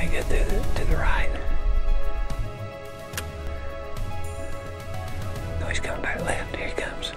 make it to the, to the right. No, he's coming back left. Here he comes.